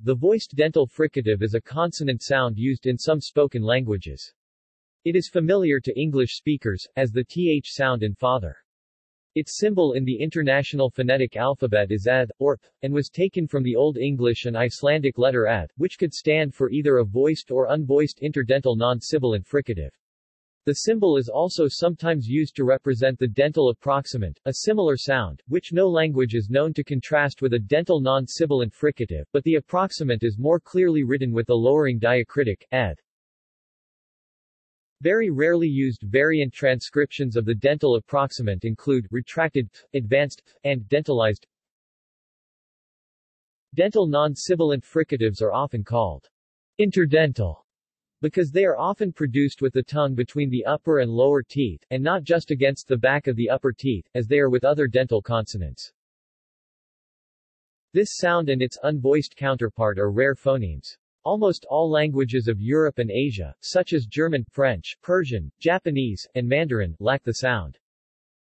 The voiced dental fricative is a consonant sound used in some spoken languages. It is familiar to English speakers, as the th sound in father. Its symbol in the International Phonetic Alphabet is eth, or p, and was taken from the Old English and Icelandic letter eth, which could stand for either a voiced or unvoiced interdental non-sibilant fricative. The symbol is also sometimes used to represent the dental approximant, a similar sound, which no language is known to contrast with a dental non-sibilant fricative, but the approximant is more clearly written with the lowering diacritic, eth. Very rarely used variant transcriptions of the dental approximant include retracted, advanced, and dentalized. Dental non-sibilant fricatives are often called interdental because they are often produced with the tongue between the upper and lower teeth, and not just against the back of the upper teeth, as they are with other dental consonants. This sound and its unvoiced counterpart are rare phonemes. Almost all languages of Europe and Asia, such as German, French, Persian, Japanese, and Mandarin, lack the sound.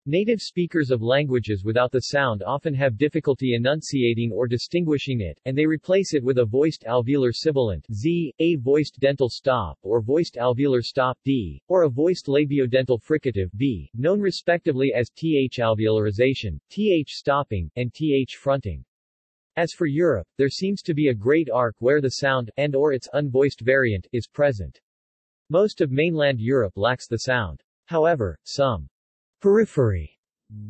Native speakers of languages without the sound often have difficulty enunciating or distinguishing it, and they replace it with a voiced alveolar sibilant z, a voiced dental stop or voiced alveolar stop d, or a voiced labiodental fricative b, known respectively as th alveolarization, th stopping, and th fronting. As for Europe, there seems to be a great arc where the sound, and or its unvoiced variant, is present. Most of mainland Europe lacks the sound. However, some Periphery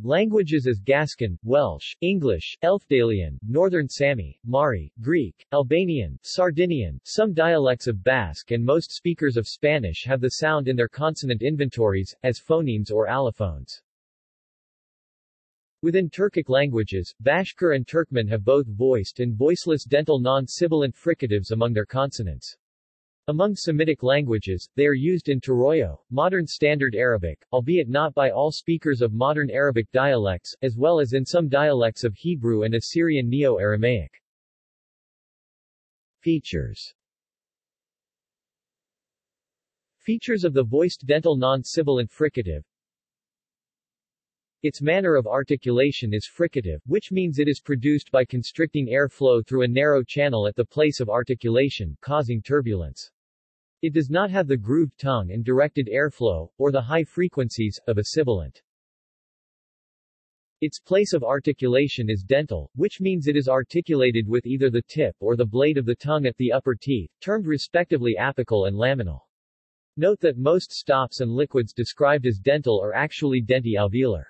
Languages as Gascon, Welsh, English, Elfdalian, Northern Sami, Mari, Greek, Albanian, Sardinian, some dialects of Basque and most speakers of Spanish have the sound in their consonant inventories, as phonemes or allophones. Within Turkic languages, Bashkir and Turkmen have both voiced and voiceless dental non-sibilant fricatives among their consonants. Among Semitic languages, they are used in Turoyo, modern Standard Arabic, albeit not by all speakers of modern Arabic dialects, as well as in some dialects of Hebrew and Assyrian Neo-Aramaic. Features Features of the voiced dental non-sibilant fricative its manner of articulation is fricative, which means it is produced by constricting airflow through a narrow channel at the place of articulation, causing turbulence. It does not have the grooved tongue and directed airflow, or the high frequencies, of a sibilant. Its place of articulation is dental, which means it is articulated with either the tip or the blade of the tongue at the upper teeth, termed respectively apical and laminal. Note that most stops and liquids described as dental are actually denti-alveolar.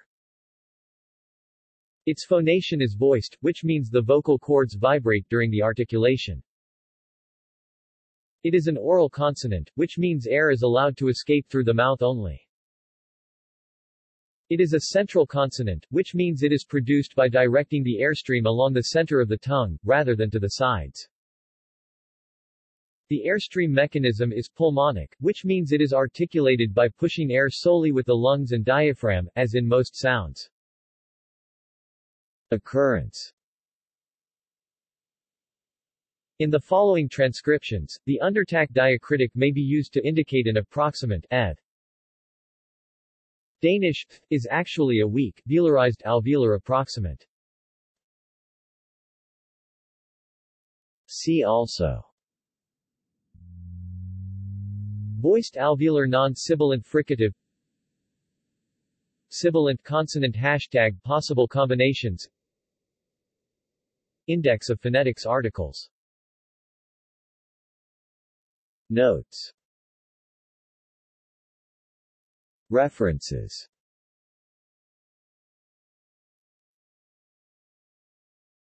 Its phonation is voiced, which means the vocal cords vibrate during the articulation. It is an oral consonant, which means air is allowed to escape through the mouth only. It is a central consonant, which means it is produced by directing the airstream along the center of the tongue, rather than to the sides. The airstream mechanism is pulmonic, which means it is articulated by pushing air solely with the lungs and diaphragm, as in most sounds. Occurrence in the following transcriptions, the undertack diacritic may be used to indicate an approximant ed. Danish is actually a weak, velarized alveolar approximant. See also Voiced alveolar non-sibilant fricative Sibilant consonant Hashtag Possible combinations Index of phonetics articles Notes. References